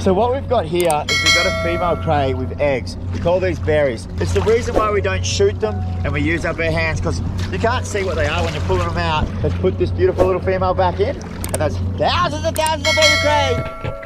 So what we've got here is we've got a female cray with eggs. We call these berries. It's the reason why we don't shoot them and we use our bare hands because you can't see what they are when you're pulling them out. Let's put this beautiful little female back in and there's thousands and thousands of baby cray.